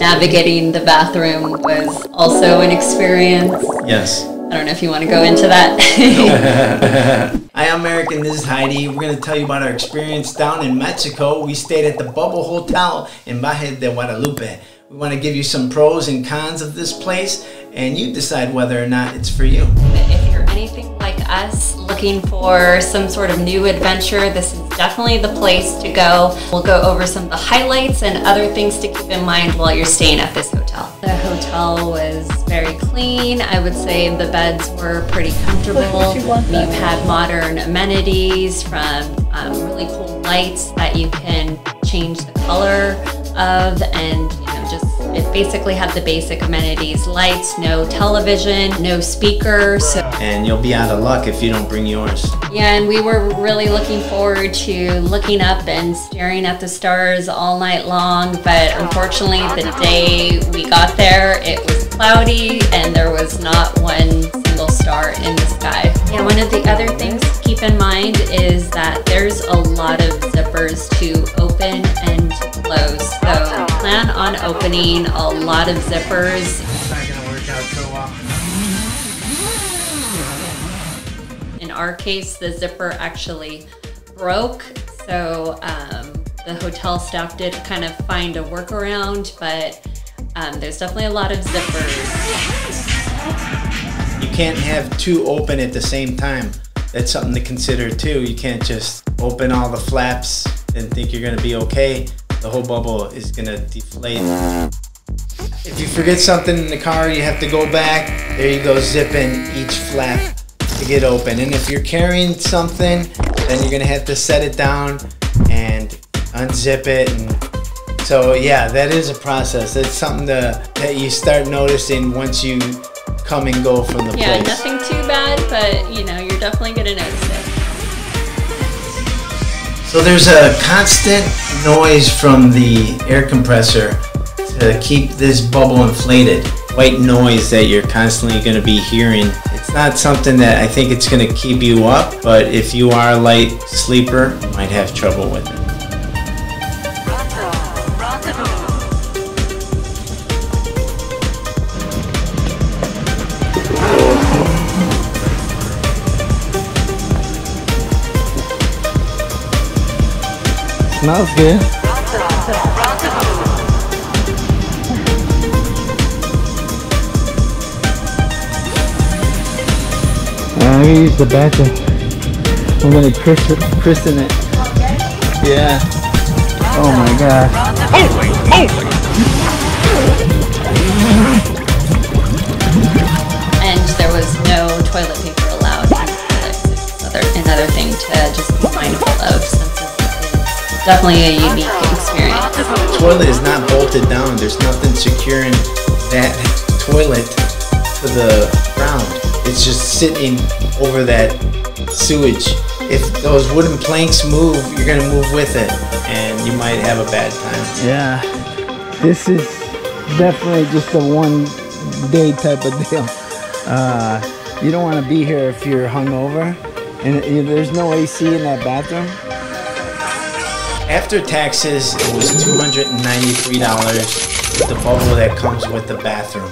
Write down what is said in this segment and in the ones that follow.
Navigating the bathroom was also an experience. Yes. I don't know if you want to go into that. Hi, I'm Eric and this is Heidi. We're going to tell you about our experience down in Mexico. We stayed at the Bubble Hotel in Valle de Guadalupe. We want to give you some pros and cons of this place, and you decide whether or not it's for you. Us, looking for some sort of new adventure, this is definitely the place to go. We'll go over some of the highlights and other things to keep in mind while you're staying at this hotel. The hotel was very clean. I would say the beds were pretty comfortable. We've had modern amenities from um, really cool lights that you can change the color of and you know just it basically had the basic amenities lights no television no speakers. so And you'll be out of luck if you don't bring yours. yeah and we were really looking forward to looking up and staring at the stars all night long but unfortunately the day we got there it was cloudy and there was not one single star in the sky yeah one of the other things to keep in mind is that there's a lot of zippers to open and to close on opening a lot of zippers It's not going to work out so well. In our case, the zipper actually broke, so um, the hotel staff did kind of find a workaround, but um, there's definitely a lot of zippers. You can't have two open at the same time. That's something to consider too. You can't just open all the flaps and think you're gonna be okay. The whole bubble is gonna deflate. If you forget something in the car, you have to go back. There you go, zipping each flap to get open. And if you're carrying something, then you're gonna have to set it down and unzip it. And so yeah, that is a process. It's something to, that you start noticing once you come and go from the Yeah, place. nothing too bad, but you know, you're definitely gonna notice it. So there's a constant noise from the air compressor to keep this bubble inflated. White noise that you're constantly going to be hearing. It's not something that I think it's going to keep you up, but if you are a light sleeper, you might have trouble with it. Smells good. I'm gonna use the bathroom. I'm gonna christen, christen it. Yeah. Oh my god. And there was no toilet paper definitely a unique experience. toilet is not bolted down. There's nothing securing that toilet to the ground. It's just sitting over that sewage. If those wooden planks move, you're gonna move with it, and you might have a bad time. Yeah, this is definitely just a one day type of deal. Uh, you don't want to be here if you're hungover, and there's no AC in that bathroom. After taxes, it was $293 with the bubble that comes with the bathroom.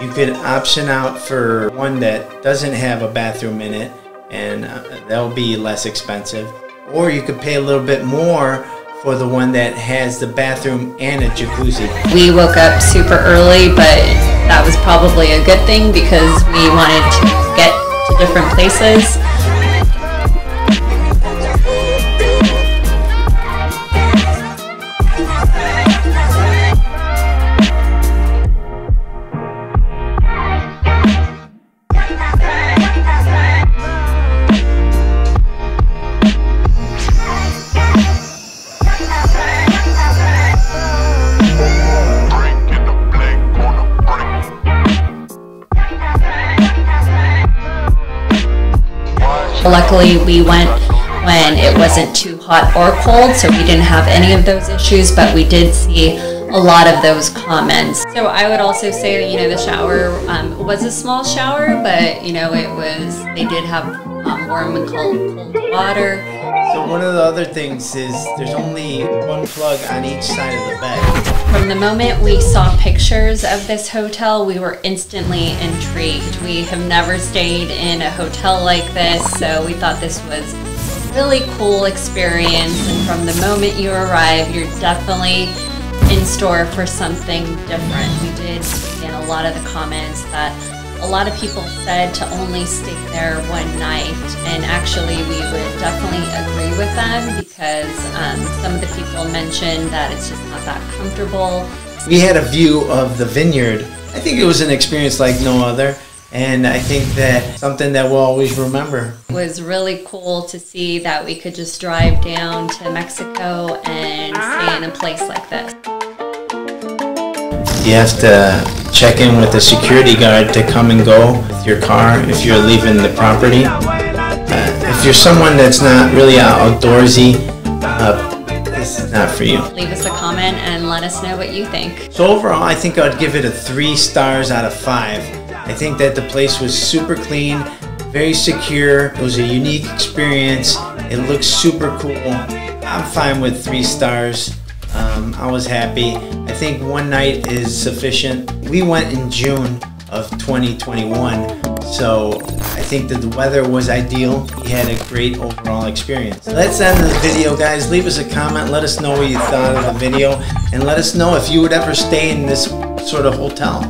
You could option out for one that doesn't have a bathroom in it, and uh, that'll be less expensive. Or you could pay a little bit more for the one that has the bathroom and a jacuzzi. We woke up super early, but that was probably a good thing because we wanted to get to different places. Luckily, we went when it wasn't too hot or cold, so we didn't have any of those issues, but we did see a lot of those comments. So I would also say that, you know, the shower um, was a small shower, but, you know, it was, they did have um, warm and cold, cold water. So one of the other things is there's only one plug on each side of the bed. From the moment we saw pictures of this hotel, we were instantly intrigued. We have never stayed in a hotel like this, so we thought this was a really cool experience. And from the moment you arrive, you're definitely in store for something different. We did get a lot of the comments that a lot of people said to only stay there one night, and actually, we would definitely agree with them because um, some of the people mentioned that it's just not that comfortable. We had a view of the vineyard. I think it was an experience like no other. And I think that something that we'll always remember. It was really cool to see that we could just drive down to Mexico and stay in a place like this. You have to check in with the security guard to come and go with your car if you're leaving the property. Uh, if you're someone that's not really outdoorsy, uh, this is not for you. Leave us a comment and let us know what you think. So overall, I think I'd give it a three stars out of five. I think that the place was super clean, very secure. It was a unique experience. It looks super cool. I'm fine with three stars. Um, I was happy. I think one night is sufficient. We went in June of 2021, so I think that the weather was ideal. We had a great overall experience. Let's end the video, guys. Leave us a comment. Let us know what you thought of the video, and let us know if you would ever stay in this sort of hotel.